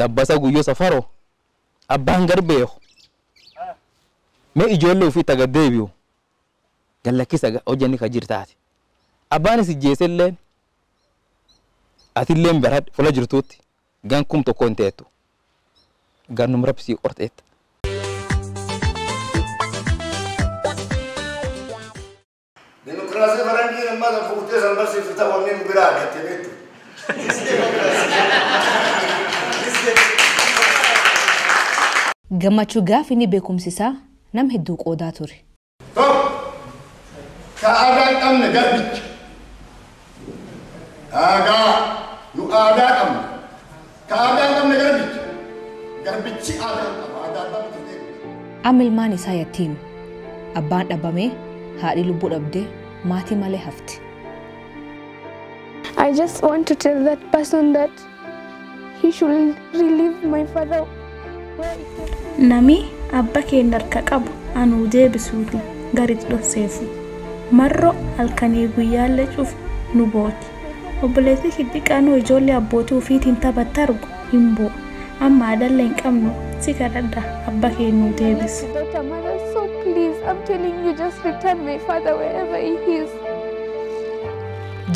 dabbasa guyyo safaro abbaan garbeeho mee ijoollee ofii taga deebi'u gallakkisa hojjanni ka jirtaati abbaan isi jeeselleen atilleen baradhe fula jirtuutti gan kum tokko hin teettu gannum rabsii qorteetta. ديمقراطية فرنجية ماذا فوتيزا المرسي في تاوى من بلاد يا Gammachuu gaafa inni beekumsisaa nam hedduu qoodaa ture. Ka aadaa hin qabne garbicha. Aadaa nu aadaa qabna. Ka aadaa hin qabne garbicha. Garbichi aadaa qabu. Aadaa bitatee. Amma ilmaan isaa yattiim. Abbaan dhabamee haadhi lubbuu dhabdee maatii malee hafti. I just want to tell that person that he should relieve my father. Nami abba keenya harka qabu anuu deebisuuti garitti dhofseefu. Marro halkanii guyyaallee cufu nu booti. Obboleessi xixiqqaanuu ijoollee abbootii ofiitiin taphatti argu hin bo'u. Amma aadallee hin qabnu si kadhadha abba keenya nu deebisi. without a mother. So please, I'm telling you, just return my father wherever he is.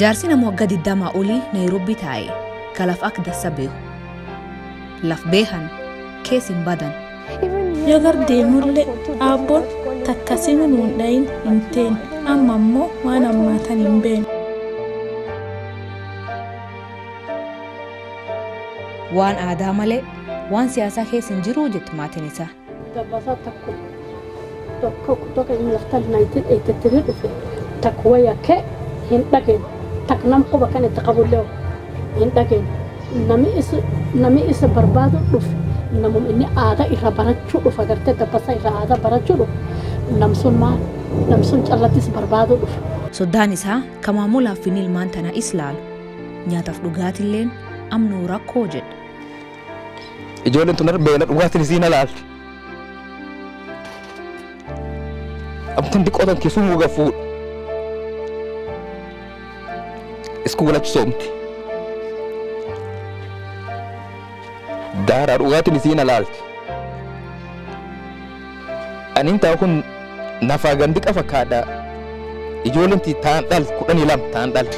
Jaarsi nama waggaa digdamaa olii Naayiroobii taa'e kalaf akka dassa beeku. Laf beekan keessa hin badan. Yoo gardeemullee abboon takkasimu nuun dhayin hin teen. Amma immoo waan ammaatan hin beenu. Waan aadaa malee waan siyaasaa keessa hin jiruu jettu maatiin isaa. tokko kutoka inni laftan 1983 dhufe. Takka wayakkee hin dhageen. Takka nama quba kan itti qabullee hin dhageen. Nami isa barbaadu dhufe namum inni aadaa irra barachuudhuf agartee dabbasaa irra aadaa barachuudhuf namsun maal namsun callattis barbaaduudhuf. Soddaan isaa ka maamulaafin ilmaan tana islaalu nyaataaf dhugaatilleen amnuu rakkoo jedha. Ijoolleen tun arbeela dhugaatiin isiin alaalti. Abtiin diqootan keessumuu gafuudha. Isku walachi soomti. دار أروقات نسينا لال أن أنت أكون نفع عندك أفكادا يجولن تي كوراني لام تان دال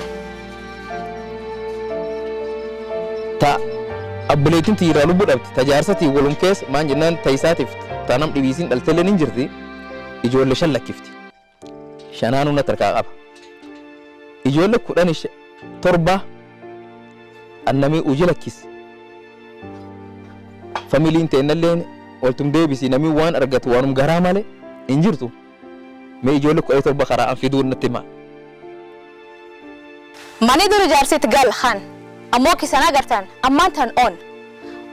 تا أبليتين تي رالو بدر تجارسة تي ولوم كيس ما نجنان جنان تيساتف تانم ديبيسين التلين إنجرتي. يجول شل كفتي شانانو نتركا قبا يجول كون تربة. أنمي أجلكيس. Familiin teennallee waltum deebisi namii waan argatu waanum garaa malee hin jirtu mee ijoollee kudha torba karaa an fiduu natti himaa. Mani duri jaarsitti gal kan ammoo kisan agartan ammaan tan on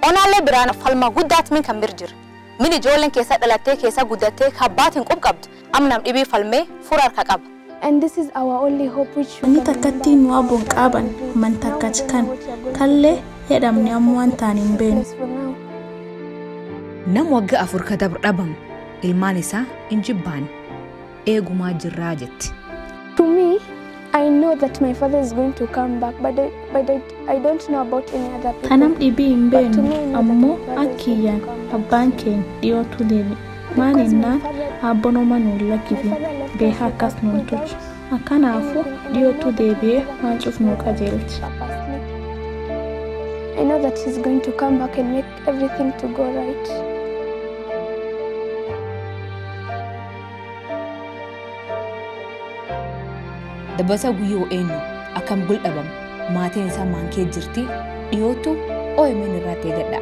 onaallee biraan falma guddaat min kan bir jira min ijoolleen keessa dhalattee keessa guddattee kabbaatiin qub qabdu amnam dhibii falmee fura harka qaba. And this is our only hope which we Inni takkatti nu abboon qaban man takkachi kan kallee jedhamne ammoo waan ta'an hin beenu. Yes, for now. Nam waggaa afur ka dabr dhabamu ilmaan isaa hin jibbaan eegumaa jirraa jetti. To me, I know that my father is going to come back, but I, but I, I don't know about any other people. Kanam dhibii hin But to beenu me, I know ammoo that my father is akkiyyaan going to come back. abbaan keenya dhiyootu my innaan father- abboonoma nuun us beekaa akkas nuun without tolchu. Akkanaafu anything, and I dhiyootu know that deebi'ee come qajeelchi. purposely. I know that he's going to come back and make everything to go right. Dabbasa guyyoo eenyu akkam bul dhabamu maatiin isaa maankee jirti dhiyootu OMN irraa ta'e gadha.